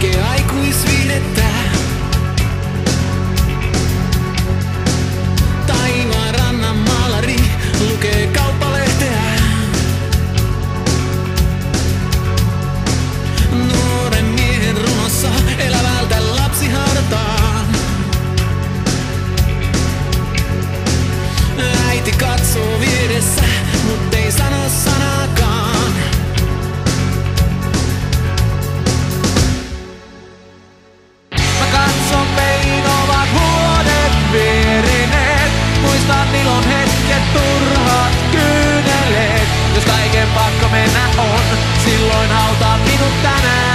que hay pakko mennä on. Silloin hautaa minut tänään.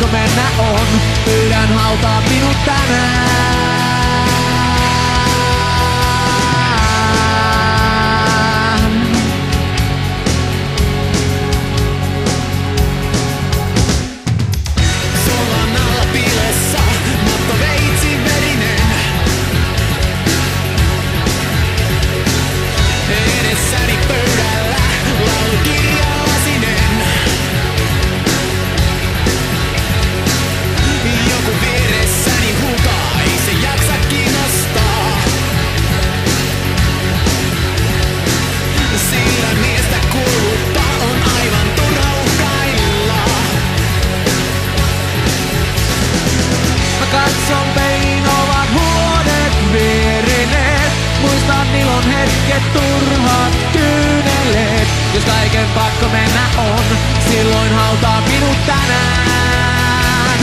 pakko mennä on. Pyydän hautaa minut tänään. Katson pein ovat huonet vierineet. Muistan ilon hetket, turhat kyyneleet. Jos kaiken pakko mennä on, silloin hautaa minut tänään.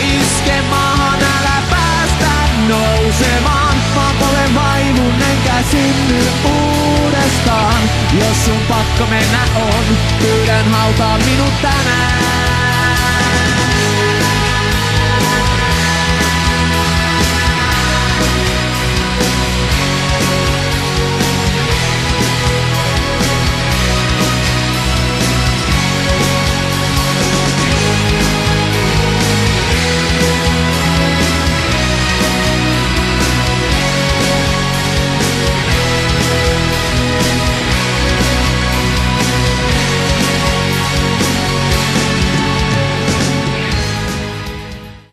Iske maahan, älä päästä nousemaan. Mä olen vaivun enkä synny uudestaan. Jos sun pakko mennä on, pyydän hautaa minut tänään.